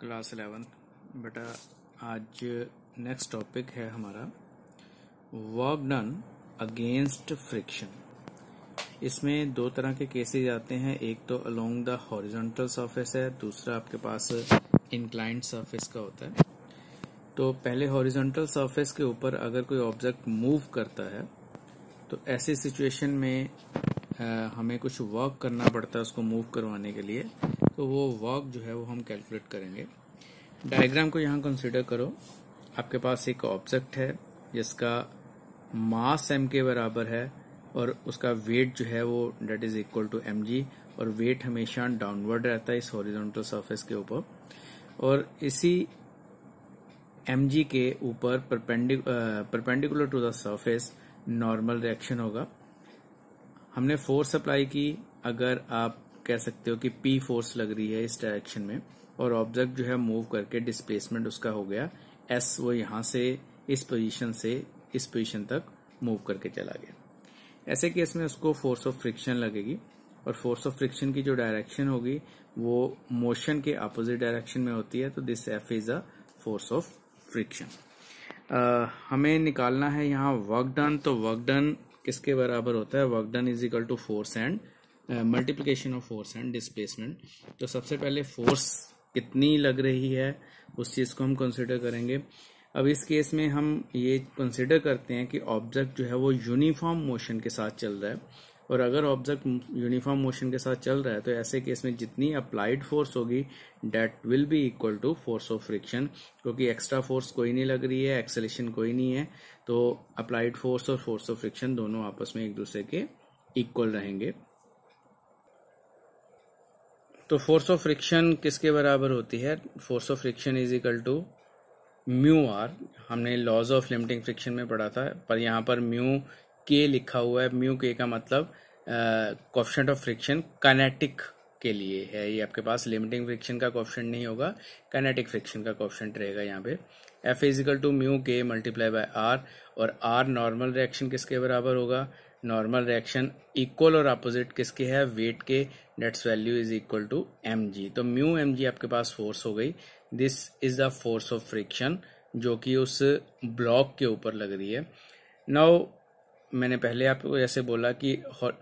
Class eleven बेटा आज next topic है हमारा वर्क डन अगेंस्ट फ्रिक्शन इसमें दो तरह के केसेस आते हैं एक तो अलोंग द हॉरिजॉन्टल सरफेस है दूसरा आपके पास इंक्लाइंड सरफेस का होता है। तो पहले हॉरिजॉन्टल सरफेस के ऊपर अगर कोई ऑब्जेक्ट मूव करता है तो ऐसी सिचुएशन में आ, हमें कुछ वर्क करना पड़ता है उसको मूव करवाने के लिए। तो वो वर्क जो है वो हम कैलकुलेट करेंगे। डायग्राम को यहाँ कंसिडर करो। आपके पास एक ऑब्जेक्ट है, जिसका मास एम के बराबर है और उसका वेट जो है वो that is equal to M G और वेट हमेशा डाउनवर्ड रहता है इस हॉरिजॉन्टल सरफेस के ऊपर। और इसी एम जी के ऊपर perpendicular to the surface normal reaction होगा। हमने फोर्स अप्लाई की। अगर आप कह सकते हो कि पी फोर्स लग रही है इस डायरेक्शन में और ऑब्जेक्ट जो है मूव करके डिस्प्लेसमेंट उसका हो गया। एस वो यहाँ से, इस पोजीशन से, इस पोजीशन तक मूव करके चला गया। ऐसे केस में उसको फोर्स ऑफ़ फ्रिक्शन लगेगी और फोर्स ऑफ़ फ्रिक्शन की जो डायरेक्शन होगी वो मोशन के अपोजिट डायरेक्शन में होती है तो this F is a force of friction हमें निकालना है यहाँ वर्क डन तो वर्क डन किसके बराबर होता है? Work done is equal to force and multiplication of force and displacement तो सबसे पहले फोर्स कितनी लग रही है, उस चीज़ को हम कंसिडर करेंगे। अब इस केस में हम ये कंसिडर करते हैं कि ऑब्जेक्ट जो है वो यूनिफॉर्म मोशन के साथ चल रहा है। और अगर ऑब्जेक्ट यूनिफॉर्म मोशन के साथ चल रहा है तो ऐसे केस में जितनी अप्लाइड फोर्स होगी that will be equal to force of friction क्योंकि एक्स्ट्रा फोर्स कोई नहीं लग रही है एक्सेलेशन कोई नहीं है। तो अप्लाइड फोर्स और फोर्स ऑफ़ फ्रिक्शन दोनों आपस में एक दूसरे के इक्वल रहेंगे। तो फोर्स ऑफ़ फ्रिक्शन किसके बराबर होती है? Force of friction is equal to mu R हमने लॉज ऑफ़ लिमिटिंग फ्रिक्शन में पढ़ा था, पर यहाँ पर म्यू के लिखा हुआ है। म्यू के का मतलब कॉप्शेंट ऑफ़ फ्रिक्शन कनेटिक के लिए है। ये आपके पास लिमिटिंग फ्रिक्शन का कॉफिशेंट नहीं होगा कनेटिक फ्रिक्शन का कॉफिशेंट रहेगा यहाँ पे। F is equal to mu के मल्टीप्लाई बाय आर और आर नॉर्मल रिएक्शन किसके बराबर होगा? नॉर्मल रिएक्शन इक्वल और अपोजिट किसके है? वेट के that's value is equal to M G तो म्यू एम जी आपके पास फोर्स हो गई। This is the force of friction जो कि उस ब्लॉक के ऊपर लग रही है। नाउ मैंने पहले आपको ऐसे बोला कि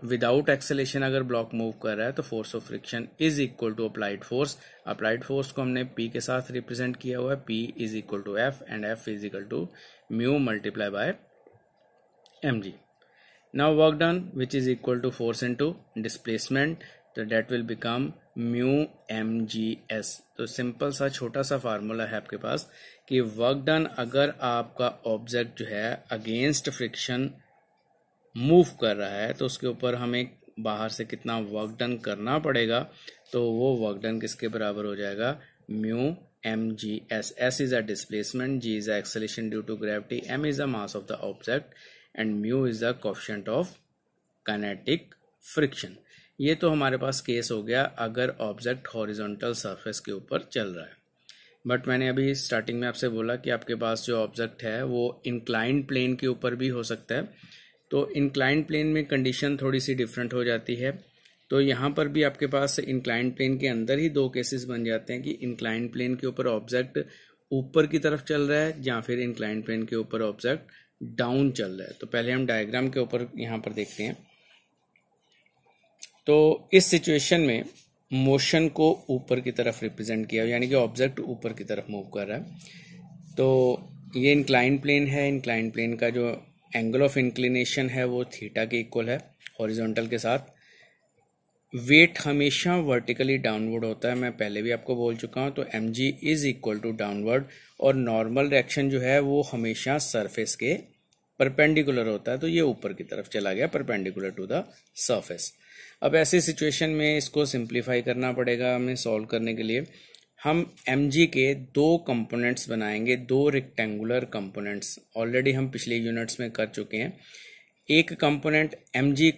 विदाउट एक्सेलेशन अगर ब्लॉक मूव कर रहा है तो force of friction is equal to applied force applied force को हमने पी के साथ रिप्रेजेंट किया हुआ है। P is equal to F and F is equal to mu multiply by M G now work done, which is equal to force into displacement तो that will become mu M G S तो simple सा, छोटा सा formula है आपके पास कि work done अगर आपका ऑब्जेक्ट जो है अगेंस्ट फ्रिक्शन मूव कर रहा है तो उसके ऊपर हमें बाहर से कितना वर्क डन करना पड़ेगा तो वो वर्क डन किसके बराबर हो जाएगा? Mu M G S S is a displacement G is acceleration due to gravity M is the mass of the object and mu is the coefficient of kinetic friction ये तो हमारे पास case हो गया अगर ऑब्जेक्ट हॉरिजॉन्टल सरफेस के ऊपर चल रहा है। बट मैंने अभी स्टार्टिंग में आपसे बोला कि आपके पास जो ऑब्जेक्ट है, वो इंक्लाइंड प्लेन के ऊपर भी हो सकता है। तो इंक्लाइंड प्लेन में कंडीशन थोड़ी सी डिफरेंट हो जाती है। तो यहाँ पर भी आपके पास इंक्लाइंड प्लेन के अंदर ही दो केसेस बन जाते हैं कि इंक्लाइंड प्लेन के ऊपर ऑब्जेक्ट ऊपर की तरफ़ चल रहा है या फिर इंक्लाइंड प्लेन के ऊपर ऑब्जेक्ट डाउन चल रहा है। तो पहले हम डायग्राम के ऊपर यहाँ पर देखते हैं। तो इस सिचुएशन में मोशन को ऊपर की तरफ़ रिप्रेजेंट किया, यानी कि ऑब्जेक्ट ऊपर की तरफ़ मूव कर रहा है। तो ये इंक्लाइन प्लेन है। इंक्लाइन प्लेन का जो एंगल ऑफ़ इंक्लिनेशन है, वो थीटा के इक्वल है हॉरिजॉन्टल के साथ। वेट हमेशा वर्टिकली डाउनवर्ड होता है। मैं पहले भी आपको बोल चुका हूँ तो M G is equal to downward और नॉर्मल रिएक्शन जो है वो हमेशा सरफेस के परपेंडिकुलर होता है। तो ये ऊपर की तरफ़ चला गया परपेंडिकुलर टू द सरफेस अब ऐसी सिचुएशन में इसको सिंप्लीफाई करना पड़ेगा हमें सॉल्व करने के लिए। हम एम के दो कंपोनेंट्स बनाएँगे, दो रेक्टेंगुलर कंपोनेंट्स ऑलरेडी हम पिछले यूनिट्स में कर चुके हैं। एक कंपोनेंट एम जी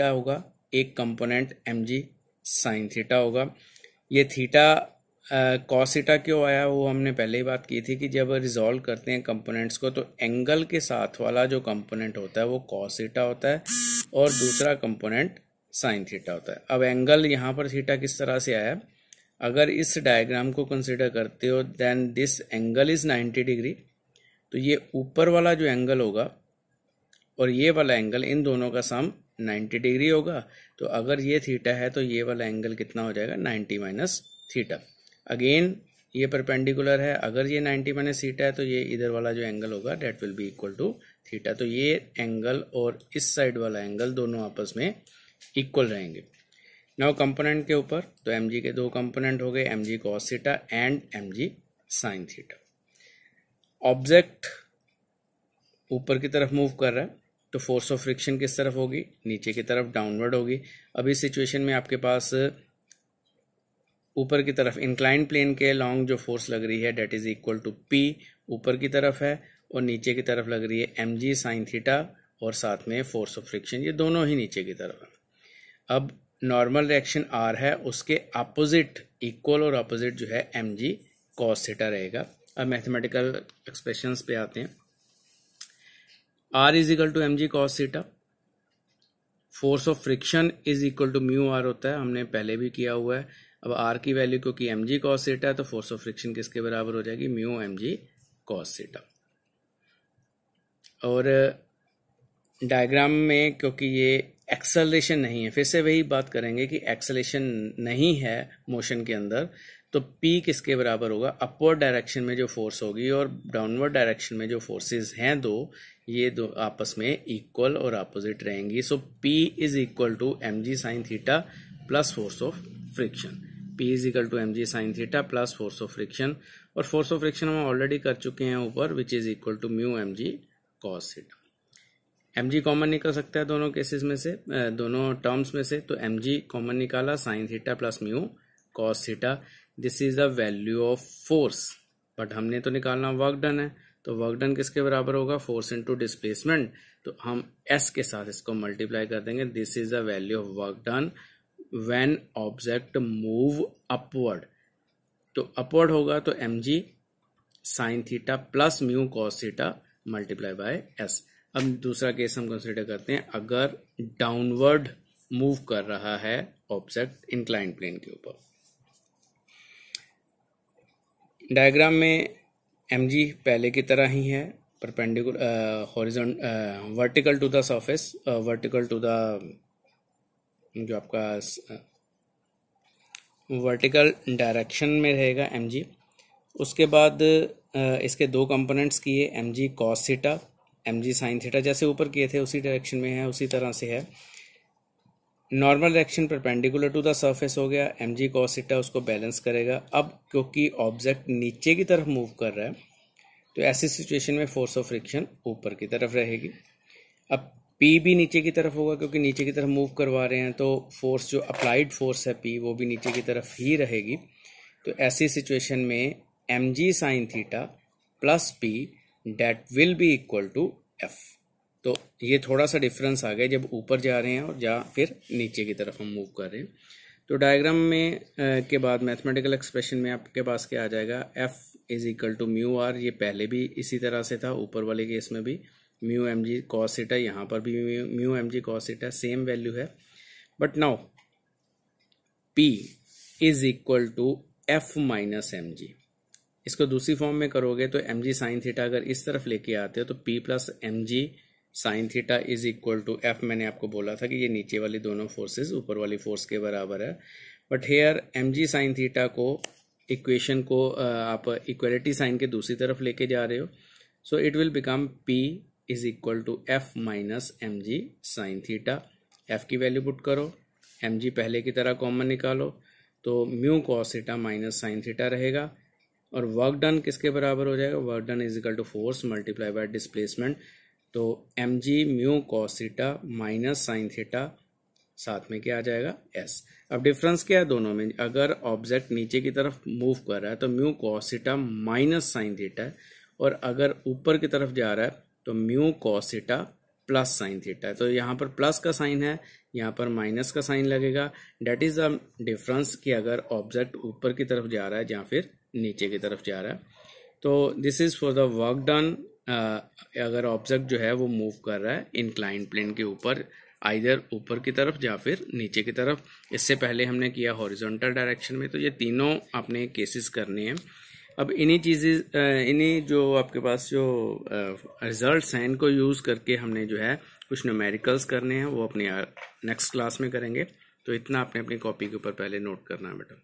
होगा एक component M G sine theta होगा। ये थीटा कॉसिटा क्यों आया, वो हमने पहले ही बात की थी कि जब रिजॉल्व करते हैं कंपोनेंट्स को तो एंगल के साथ वाला जो कंपोनेंट होता है, वो कॉसिटा होता है और दूसरा कंपोनेंट साइन थीटा होता है। अब एंगल यहाँ पर थीटा किस तरह से आया? अगर इस डायग्राम को कंसिडर करते हो then this angle is 90 degree तो ये ऊपर वाला जो एंगल होगा, और ये वाला एंगल इन दोनों का सम 90 डिग्री होगा तो अगर ये थीटा है तो ये वाला एंगल कितना हो जाएगा? 90 माइनस थीटा। अगेन, ये परपेंडिकुलर है, अगर ये 90 माइनस थीटा है तो ये इधर वाला जो एंगल होगा that will be equal to theta. तो ये एंगल और इस साइड वाला एंगल दोनों आपस में इक्वल रहेंगे। नौ कंपोनेंट के ऊपर तो एम के दो कंपोनेंट हो गए M G cos theta and M G sine theta. Object ऊपर की तरफ़ मूव कर रहा है तो फोर्स ऑफ़ फ्रिक्शन किस तरफ़ होगी? नीचे की तरफ़ डाउनवर्ड होगी। अब इस सिचुएशन में आपके पास, ऊपर की तरफ़ इंक्लाइन प्लेन के लॉन्ग जो फोर्स लग रही है that is equal to P ऊपर की तरफ़ है और नीचे की तरफ़ लग रही है एम जी साइन थीटा और साथ में फोर्स ऑफ़ फ्रिक्शन ये दोनों ही नीचे की तरफ़ है। अब नॉर्मल रिएक्शन आर है, उसके अपोजिट इक्वल और अपोजिट जो है एम जी कॉस थीटा रहेगा। अब मैथमेटिकल एक्सप्रेशन पे आते हैं। R is equal to M G cos theta force of friction is equal to mu R होता है। हमने पहले भी किया हुआ है। अब आर की वैल्यू क्योंकि एम जी कॉस सीटा है तो फोर्स ऑफ़ फ्रिक्शन किसके बराबर हो जाएगी? म्यू एम जी कॉस सीटा और डायग्राम में क्योंकि ये एक्सलेशन नहीं है, फिर से वही बात करेंगे कि एक्सलेशन नहीं है मोशन के अंदर। तो P किसके बराबर होगा अपवर्ड डायरेक्शन में जो फोर्स होगी और डाउनवर्ड डायरेक्शन में जो फोर्सेस हैं दो, ये दो आपस में इक्वल और अपोजिट रहेंगी। So P is equal to M G sine theta plus force of friction P is equal to M G sine theta plus force of friction और फोर्स ऑफ़ फ्रिक्शन हम ऑलरेडी कर चुके हैं ऊपर which is equal to mu M G cos theta M G common निकल सकता है दोनों केसेस में से दोनों टर्म्स में से तो एम जी कॉमन निकाला sine theta plus mu cos theta this is the value of force but हमने तो निकालना वर्क डन है तो वर्क डन किसके बराबर होगा? फोर्स इनटू डिस्प्लेसमेंट तो हम एस के साथ इसको मल्टीप्लाई कर देंगे. This is the value of work done when object move upward तो अपवर्ड होगा तो M G sine theta plus mu cos theta multiply by S अब दूसरा केस हम कंसिडर करते हैं. अगर डाउनवर्ड मूव कर रहा है ऑब्जेक्ट इंक्लाइन प्लेन के ऊपर. डायग्राम में एमजी पहले की तरह ही है perpendicular horizon vertical to the surface vertical to the जो आपका वर्टिकल डायरेक्शन में रहेगा एमजी उसके बाद uh, इसके दो कंपोनेंट्स किए M G cos theta M G sine theta जैसे ऊपर किए थे उसी डायरेक्शन में है उसी तरह से है। Normal direction perpendicular to the surface हो गया एम जी कॉसिटा उसको बैलेंस करेगा। अब क्योंकि ऑब्जेक्ट नीचे की तरफ़ मूव कर रहा है तो ऐसी सिचुएशन में फोर्स ऑफ़ फ्रिक्शन ऊपर की तरफ़ रहेगी। अब पी भी नीचे की तरफ़ होगा, क्योंकि नीचे की तरफ़ मूव करवा रहे हैं तो फोर्स जो अप्लाइड फोर्स है पी वो भी नीचे की तरफ़ ही रहेगी। तो ऐसी सिचुएशन में M G sine theta plus P that will be equal to F तो ये थोड़ा सा डिफरेंस आ गया जब ऊपर जा रहे हैं और या फिर नीचे की तरफ़ हम मूव कर रहे हैं। तो डायग्राम में के बाद मैथमेटिकल एक्सप्रेशन में आपके पास क्या आ जाएगा? F is equal to mu R ये पहले भी इसी तरह से था, ऊपर वाले केस में भी। म्यू एम जी कॉसिटा यहाँ पर भी mu m g cos theta same value है। But now P is equal to F minus m g इसको दूसरी फॉर्म में करोगे तो एम जी साइन थीटा अगर इस तरफ़ लेके आते हो तो P plus m g sine theta is equal to F, मैंने आपको बोला था कि ये नीचे वाली दोनों फोर्सेस ऊपर वाली फोर्स के बराबर है। But here m g sine theta को इक्वेशन को आप इक्वलिटी साइन के दूसरी तरफ़ लेके जा रहे हो। So it will become P is equal to F minus m g sine theta. F की वैल्यू पुट करो एम जी पहले की तरह कॉमन निकालो तो mu cos theta minus sine theta रहेगा। और वर्क डन किसके बराबर हो जाएगा? Work done is equal to force multiply by displacement तो m g mu cos theta minus sine theta साथ में क्या आ जाएगा? एस अब डिफरेंस क्या है दोनों में? अगर ऑब्जेक्ट नीचे की तरफ़ मूव कर रहा है तो mu cos theta minus sine theta है, और अगर ऊपर की तरफ़ जा रहा है तो mu cos theta plus sine theta है। तो यहाँ पर प्लस का साइन है, यहाँ पर माइनस का साइन लगेगा। डेट इज़ द डिफरेंस कि अगर ऑब्जेक्ट ऊपर की तरफ़ जा रहा है या फिर नीचे की तरफ़ जा रहा है। तो this is for the work done अगर ऑब्जेक्ट जो है वो मूव कर रहा है इंक्लाइन प्लेन के ऊपर आइधर ऊपर की तरफ़ या फिर नीचे की तरफ़, इससे पहले हमने किया हॉरिजॉन्टल डायरेक्शन में तो ये तीनों आपने केसेस करने हैं। अब इन्हीं चीज़ें इन्हीं जो आपके पास जो रिजल्ट्स हैं, इनको यूज़ करके हमने जो है कुछ न्यूमेरिकल्स करने हैं, वो अपने नेक्स्ट क्लास में करेंगे। तो इतना आपने अपनी कॉपी के ऊपर पहले नोट करना है बेटा